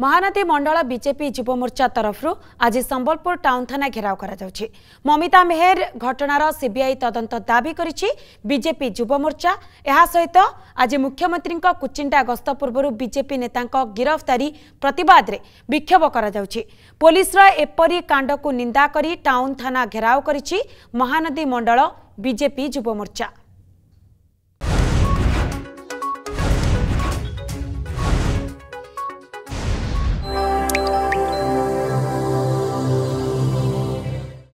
ମହାନଦୀ ମଣ୍ଡଳ BJP ଯୁବମୋର୍ଚ୍ଚା ତରଫରୁ ଆଜି Sambalpur town ଥାନା ଘେରାଉ କରାଯାଉଛି। ମମିତା ମେହେର ଘଟଣାର ସିବିଆଇ ତଦନ୍ତ ଦାବି କରିଛି ବିଜେପି ଯୁବମୋର୍ଚ୍ଚା ଏହା ସହିତ ଆଜି ମୁଖ୍ୟମନ୍ତ୍ରୀଙ୍କ କୁଚିଣ୍ଡା ଗସ୍ତ ପୂର୍ବରୁ ବିଜେପି ନେତାଙ୍କ ଗିରଫଦାରୀ ପ୍ରତିବାଦରେ ବିକ୍ଷୋଭ କରାଯାଉଛି। ପୋଲିସର ଏପରି କାଣ୍ଡକୁ ନିନ୍ଦା କରି ଟାଉନ୍ ଥାନା ଘେରାଉ କରିଛି ମହାନଦୀ ମଣ୍ଡଳ ବିଜେପି ଯୁବମୋର୍ଚ୍ଚା